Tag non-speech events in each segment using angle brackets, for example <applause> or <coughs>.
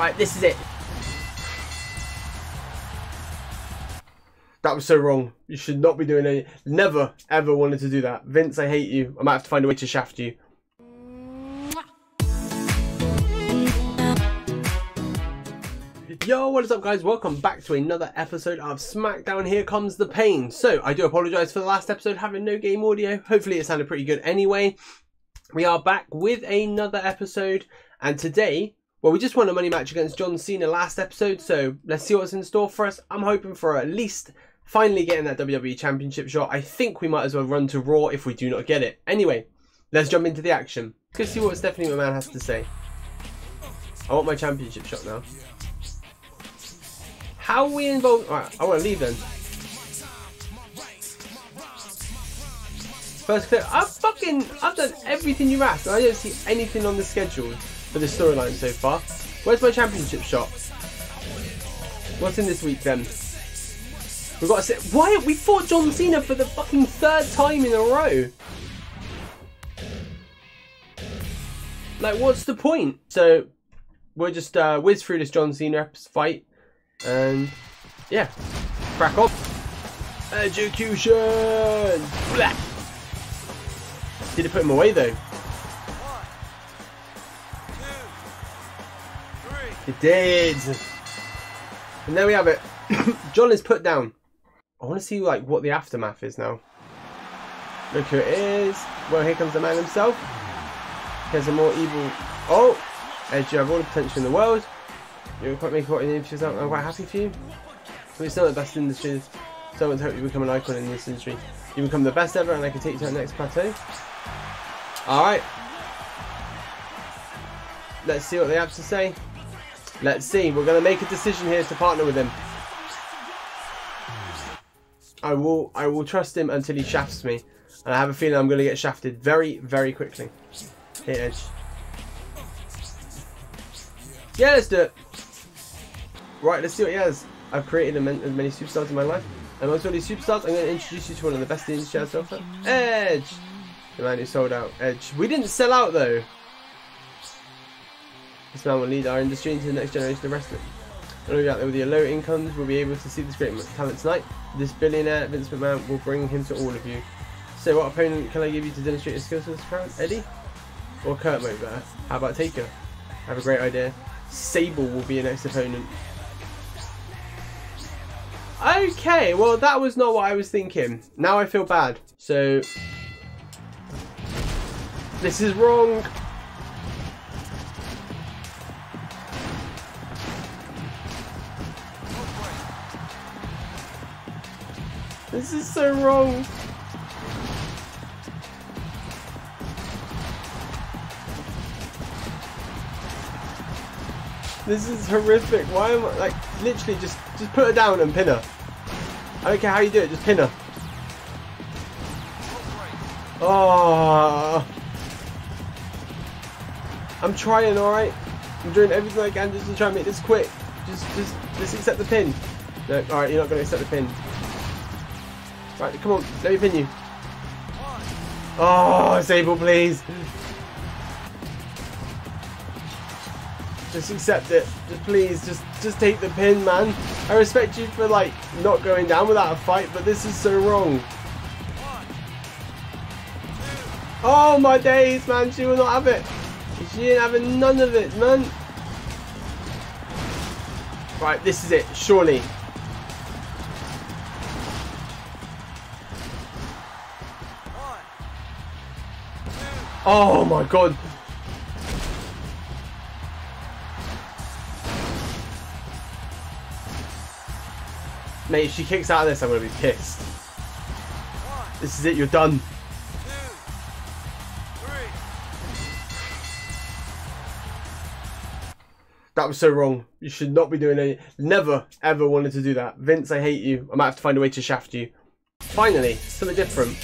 Right, this is it. That was so wrong. You should not be doing it. Never, ever wanted to do that. Vince, I hate you. I might have to find a way to shaft you. Yo, what is up guys? Welcome back to another episode of SmackDown Here Comes the Pain. So, I do apologise for the last episode having no game audio. Hopefully it sounded pretty good anyway. We are back with another episode and today, well we just won a money match against John Cena last episode so let's see what's in store for us. I'm hoping for at least finally getting that WWE Championship shot. I think we might as well run to Raw if we do not get it. Anyway, let's jump into the action. Let's see what Stephanie McMahon has to say. I want my championship shot now. How are we involved? Alright, I want to leave then. First clip. I've fucking, I've done everything you asked. I don't see anything on the schedule for the storyline so far. Where's my championship shot? What's in this week then? We've got to sit. Why? We fought John Cena for the fucking third time in a row. Like, what's the point? So, we'll just uh, whiz through this John Cena fight. And yeah, crack on. Execution! Blah. Did it put him away though? It did. And there we have it. <coughs> John is put down. I want to see like what the aftermath is now. Look who it is. Well, here comes the man himself. Here's a more evil. Oh, Edge, you have all the potential in the world. You're quite making quite an interest. I'm quite happy for you. We're still in the best industry. Someone's hope you become an icon in this industry. You become the best ever, and I can take you to the next plateau. All right. Let's see what they have to say. Let's see. We're going to make a decision here to partner with him. I will. I will trust him until he shafts me, and I have a feeling I'm going to get shafted very, very quickly. Here, Edge. Yeah, let's do it. Right, let's see what he has. I've created as many superstars in my life. And amongst all these superstars, I'm going to introduce you to one of the best in the has to offer. Edge! The man who sold out. Edge. We didn't sell out though. This man will lead our industry into the next generation of wrestling. You out there with your low incomes will be able to see this great talent tonight. This billionaire, Vince McMahon, will bring him to all of you. So what opponent can I give you to demonstrate your skills to this crowd? Eddie? Or Kurt might? How about Taker? I have a great idea. Sable will be your next opponent. Okay, well that was not what I was thinking. Now I feel bad. So, this is wrong. This is so wrong. This is horrific. Why am I like literally just just put her down and pin her. I don't care how you do it, just pin her. Oh, I'm trying, alright? I'm doing everything I can just to try and make this quick. Just just just accept the pin. No, alright, you're not gonna accept the pin. Right, come on, let me pin you. Oh, Sable, please. Just accept it. Just please, just just take the pin, man. I respect you for like not going down without a fight, but this is so wrong. Oh my days, man, she will not have it. She ain't having none of it, man. Right, this is it, surely. Oh my god. Mate, if she kicks out of this, I'm going to be pissed. This is it, you're done. That was so wrong. You should not be doing it. Never, ever wanted to do that. Vince, I hate you. I might have to find a way to shaft you. Finally, something different.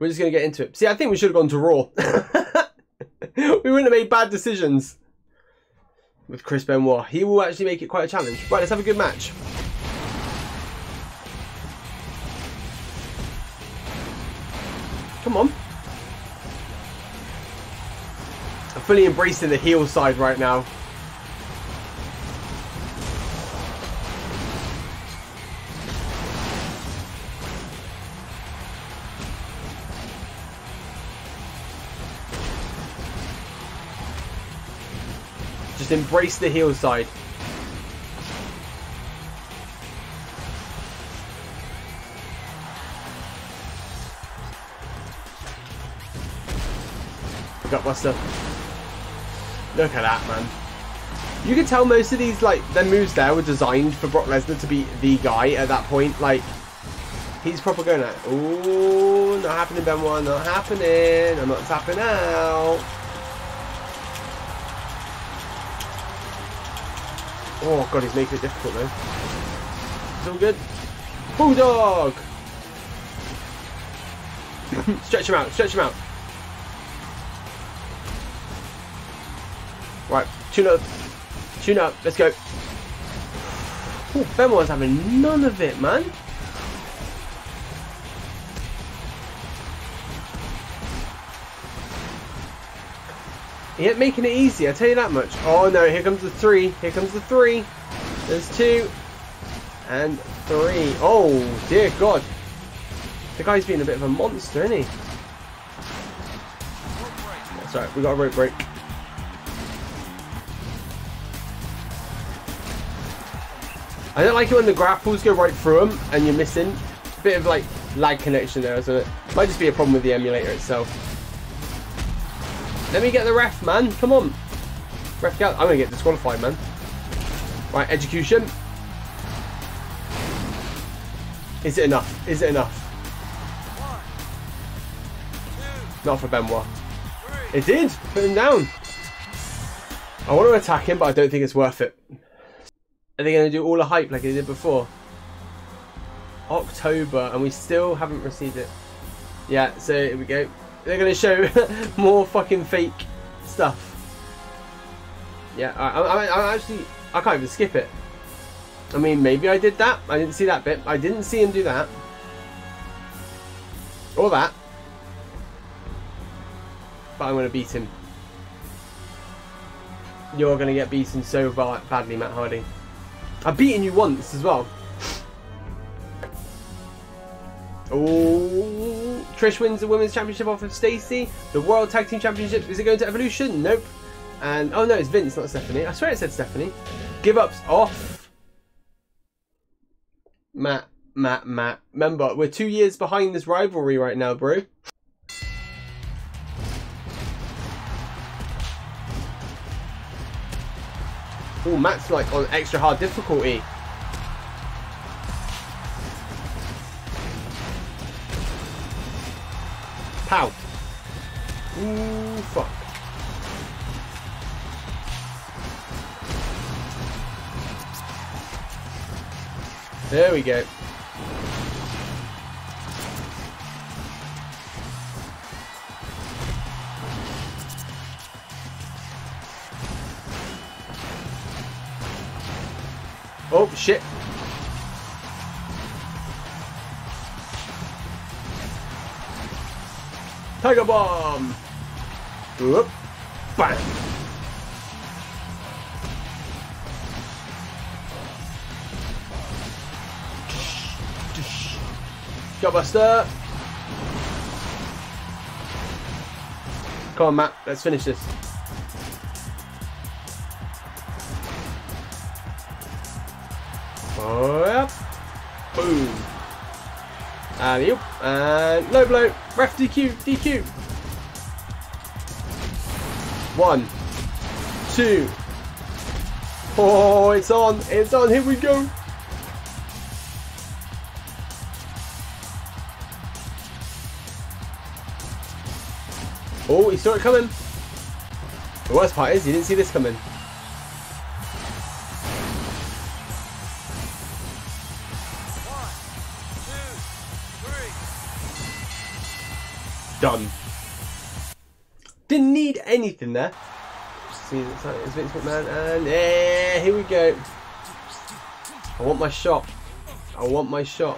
We're just going to get into it. See, I think we should have gone to Raw. <laughs> we wouldn't have made bad decisions with Chris Benoit. He will actually make it quite a challenge. Right, let's have a good match. Come on. I'm fully embracing the heel side right now. Just embrace the heel side. Gutbuster. Look at that, man. You can tell most of these, like, their moves there were designed for Brock Lesnar to be the guy at that point. Like, he's proper going at, ooh, not happening, Benoit, not happening. I'm not tapping out. Oh, God, he's making it difficult, though. It's all good. Bulldog! <laughs> stretch him out, stretch him out. Right, tune up. Tune up, let's go. Oh, Benoit's having none of it, man. He ain't making it easy, I tell you that much. Oh no, here comes the three. Here comes the three. There's two. And three. Oh, dear God. The guy's being a bit of a monster, isn't he? That's right, we got a rope break. I don't like it when the grapples go right through them and you're missing. A bit of like lag connection there, so it might just be a problem with the emulator itself. Let me get the ref, man. Come on. Ref, get, I'm going to get disqualified, man. Right, execution. Is it enough? Is it enough? Not for Benoit. It did! Put him down. I want to attack him, but I don't think it's worth it. Are they going to do all the hype like they did before? October, and we still haven't received it. Yeah, so here we go. They're going to show <laughs> more fucking fake stuff. Yeah, I, I, I actually, I can't even skip it. I mean, maybe I did that. I didn't see that bit. I didn't see him do that. Or that. But I'm going to beat him. You're going to get beaten so badly, Matt Hardy. I've beaten you once as well. Oh, Trish wins the Women's Championship off of Stacy. The World Tag Team Championship, is it going to Evolution? Nope. And, oh no, it's Vince, not Stephanie. I swear it said Stephanie. Give ups off. Matt, Matt, Matt. Remember, we're two years behind this rivalry right now, bro. Oh, Matt's like on extra hard difficulty. Pow. Ooh, fuck. There we go. Oh, shit. Tiger Bomb! Whoop. Bam! Gutbuster! Come on, Matt. Let's finish this. Oh, yep. Boom. Yep. And low blow. Ref DQ. DQ. One. Two. Oh, it's on. It's on. Here we go. Oh, he saw it coming. The worst part is he didn't see this coming. Done. Didn't need anything there. See, it's Vince McMahon, and yeah, here we go. I want my shot. I want my shot.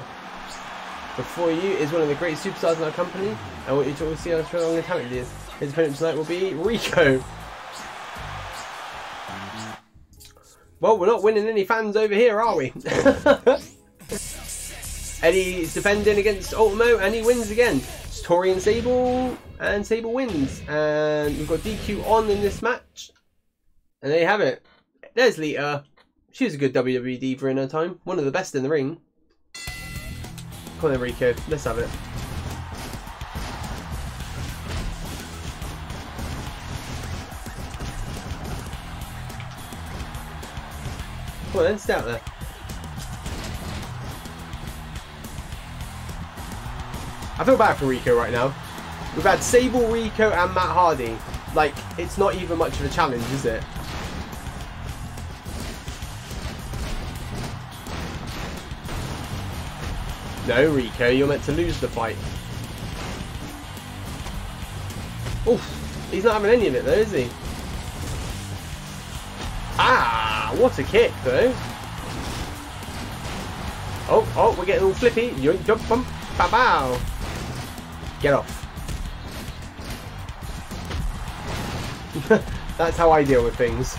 Before you is one of the great superstars in our company. I want you to always see how strong and talented he is. His opponent tonight will be Rico. Well, we're not winning any fans over here, are we? <laughs> Eddie's defending against Ultimo, and he wins again. Tori and Sable, and Sable wins. And we've got DQ on in this match. And there you have it. There's Lita. She was a good WWE diva in her time. One of the best in the ring. Come on then, Rico. Let's have it. Come on then, stay out there. I feel bad for Rico right now. We've had Sable, Rico, and Matt Hardy. Like, it's not even much of a challenge, is it? No, Rico, you're meant to lose the fight. Oof, he's not having any of it though, is he? Ah, what a kick though. Oh, oh, we're getting all flippy. You jump, bump, bow, bow. Get off. <laughs> That's how I deal with things.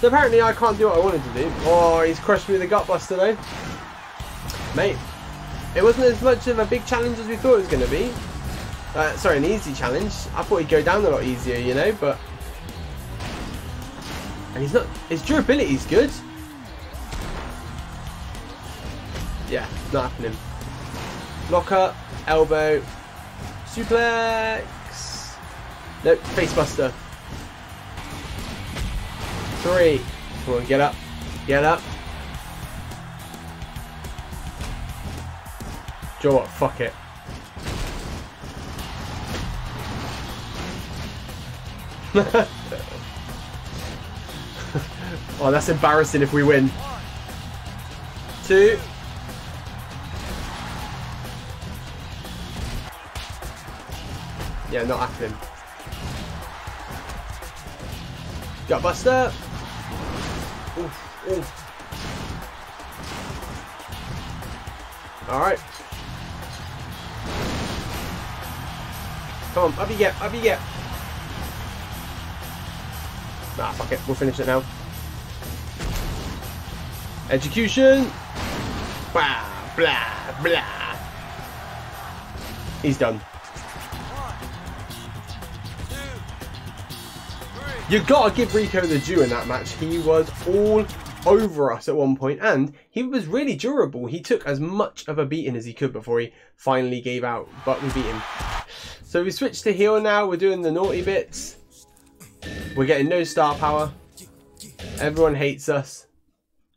So apparently I can't do what I wanted to do. Oh, he's crushed me with a gutbuster though. Mate, it wasn't as much of a big challenge as we thought it was going to be. Uh, sorry, an easy challenge. I thought he'd go down a lot easier, you know, but... And he's not... His durability's good. Yeah, not happening. Locker, elbow, suplex. Nope, facebuster. Three. Come on, get up. Get up. Joe, what? Fuck it. <laughs> oh, that's embarrassing if we win. Two. Yeah, not happening. Gutbuster. Oof, oof. Alright. Come on, up you get, up you get. Nah, fuck it, we'll finish it now. Execution. Blah, blah, blah. He's done. You gotta give Rico the due in that match. He was all over us at one point and he was really durable. He took as much of a beating as he could before he finally gave out, but we beat him. So we switched to heel now. We're doing the naughty bits. We're getting no star power. Everyone hates us.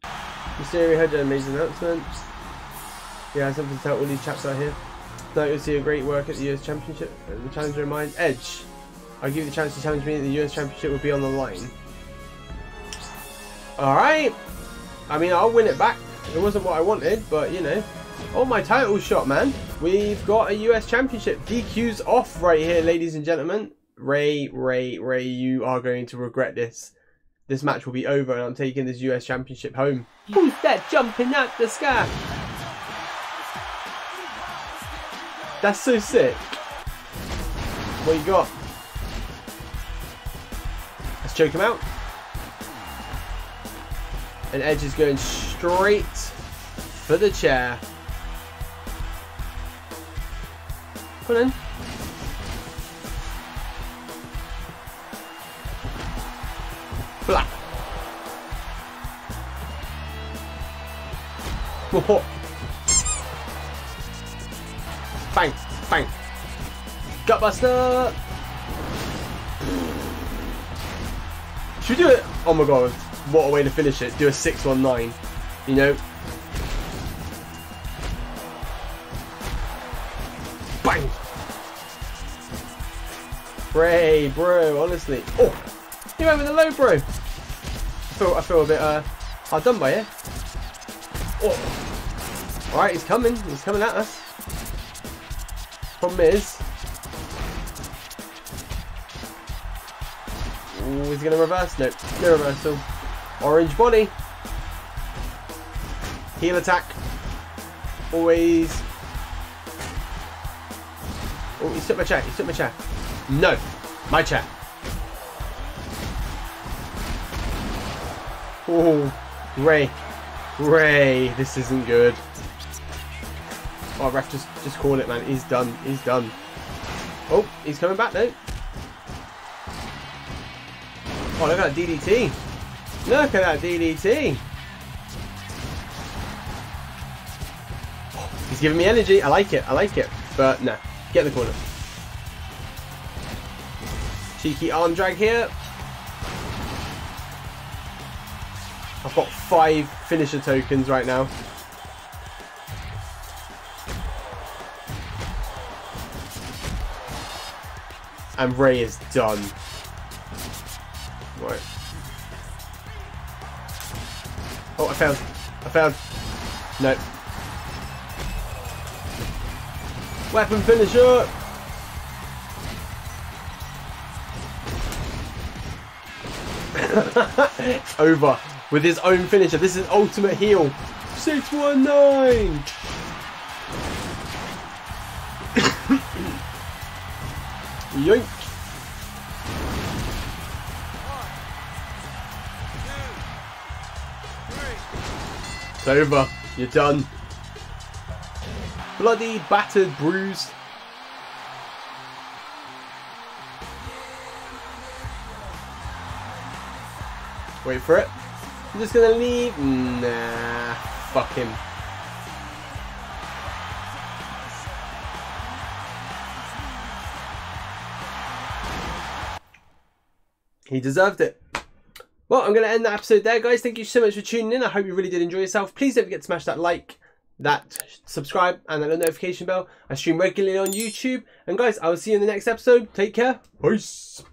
Mysterio had an amazing announcement. Yeah, something to tell all these chaps out here. Tonight you'll see a great work at the US Championship. The challenger in mind, Edge. I'll give you the chance to challenge me. The US Championship will be on the line. Alright. I mean, I'll win it back. It wasn't what I wanted, but you know. Oh, my title shot, man. We've got a US Championship. DQ's off right here, ladies and gentlemen. Rey, Rey, Rey, you are going to regret this. This match will be over and I'm taking this US Championship home. Who's that jumping out the sky? That's so sick. What you got? Choke him out. And Edge is going straight for the chair. On in. Blah. <laughs> bang, bang. Gutbuster. Should we do it? Oh my god, what a way to finish it. Do a 619, you know? Bang! Bray, bro, honestly. Oh! He went with the low, bro. I feel, I feel a bit uh, hard done by it. Oh! Alright, he's coming. He's coming at us. Problem is, going to reverse? No, no reversal. Orange body. Heel attack. Always. Oh, he took my chair. He took my chair. No, my chair. Oh, Rey. Rey, this isn't good. Oh, ref, just, just call it, man. He's done. He's done. Oh, he's coming back, though. Oh, look at that DDT. Look at that DDT. He's giving me energy. I like it. I like it. But no. Get in the corner. Cheeky arm drag here. I've got five finisher tokens right now. And Rey is done. Oh, I found. I found. No. Weapon finisher! it's <laughs> over with his own finisher. This is ultimate heel. 619! <coughs> Yoink! It's over. You're done. Bloody, battered, bruised. Wait for it. I'm just gonna leave. Nah, fuck him. He deserved it. Well, I'm going to end that episode there, guys. Thank you so much for tuning in. I hope you really did enjoy yourself. Please don't forget to smash that like, that subscribe, and that notification bell. I stream regularly on YouTube. And guys, I will see you in the next episode. Take care. Peace.